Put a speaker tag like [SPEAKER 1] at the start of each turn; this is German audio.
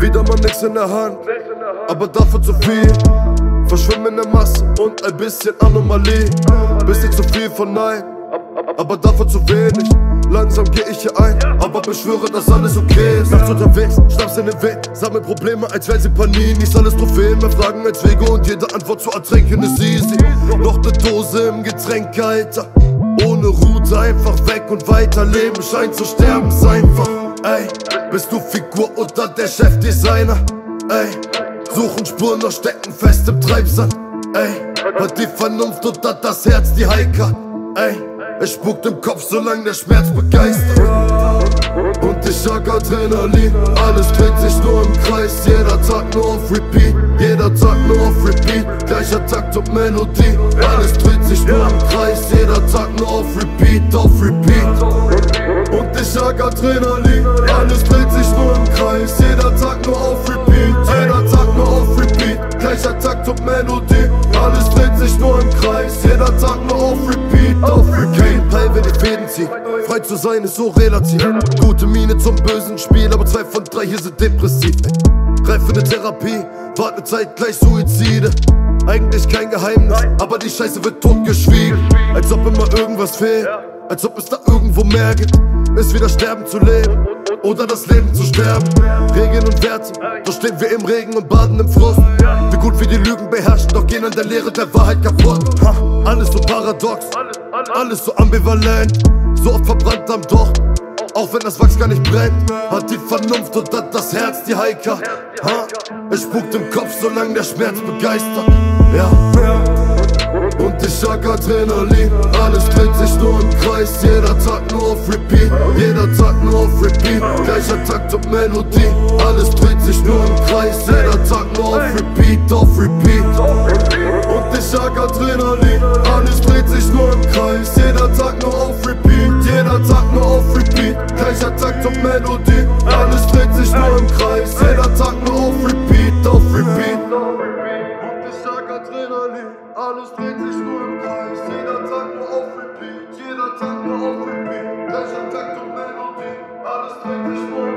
[SPEAKER 1] Wieder mal nix in der Hand, aber dafür zu viel. Verschwimmen in der Masse und ein bisschen Anomalie. Bisschen zu viel von Nein, aber dafür zu wenig. Langsam geh ich hier ein, aber beschwöre, dass alles okay ist. Nachts unterwegs, schnappst in den Weg, sammel Probleme, als wären sie Paninis. Alles Trophäen, mehr Fragen als Wege und jede Antwort zu ertränken ist easy. Noch ne Dose im Getränkehalter. Ohne Route einfach weg und weiterleben scheint zu sterben, ist einfach. Ey, bist du Figur oder der Chefdesigner? Ey, suchen Spuren, noch stecken fest im Treibsand. Ey, hat die Vernunft oder das Herz die Heilkeit? Ey, es spukt im Kopf, solange der Schmerz begeistert. Und ich jag Adrenalin, alles dreht sich nur im Kreis. Jeder Tag nur auf Repeat, jeder Tag nur auf Repeat. Gleicher Takt und Melodie, alles dreht sich nur im Kreis. Jeder Tag nur auf Repeat, auf Repeat. Und ich jag Adrenalin, alles dreht sich nur im Kreis. Jeder Tag nur auf Repeat, jeder Tag nur auf Repeat. Gleicher Takt und Melodie, alles dreht sich nur im Kreis. Jeder Tag nur auf Repeat, auf Repeat. Teil, wenn ich Fäden zieh. Frei zu sein ist so relativ. Gute Miene zum bösen Spiel, aber zwei von drei hier sind depressiv. Greifende Therapie, Wartezeit gleich Suizide. Eigentlich kein Geheimnis, aber die Scheiße wird totgeschwiegen. Als ob immer irgendwas fehlt, als ob es da irgendwo mehr gibt. Ist wieder sterben zu leben oder das Leben zu sterben. Regeln und Werte, doch stehen wir im Regen und baden im Frost. Wie gut wir die Lügen beherrschen, gehen an der Lehre der Wahrheit kaputt. Ha, alles so paradox, alles so ambivalent, so oft verbrannt am Doch. Auch wenn das Wachs gar nicht brennt, hat die Vernunft und hat das Herz die Heilkraft. Ha? Es spukt im Kopf, solange der Schmerz begeistert. Ja. Und ich jag alles dreht sich nur im Kreis. Jeder Tag nur auf Repeat, jeder Tag nur auf Repeat. Gleicher Takt und Melodie, alles dreht sich nur im Kreis. Jeder Tag nur auf Repeat, auf Repeat sag Adrenalin. Alles dreht sich nur im Kreis. Jeder Tag nur auf Repeat. Jeder Tag nur auf Repeat. Gleicher Tag zur Melodie. Alles dreht sich nur im Kreis. Jeder Tag nur auf Repeat Auf Repeat. Und ich sag Alles dreht sich nur im Kreis. Jeder Tag nur auf Repeat. Jeder Tag nur auf Repeat. Gleicher Tag zur Melodie. Alles dreht sich nur im Kreis.